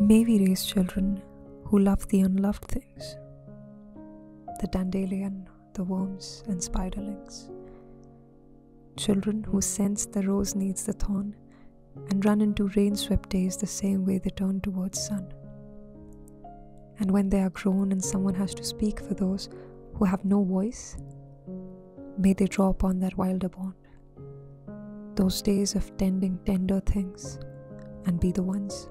May we raise children who love the unloved things the dandelion, the worms, and spiderlings. Children who sense the rose needs the thorn and run into rain swept days the same way they turn towards sun. And when they are grown and someone has to speak for those who have no voice, may they draw upon that wilder bond. Those days of tending tender things and be the ones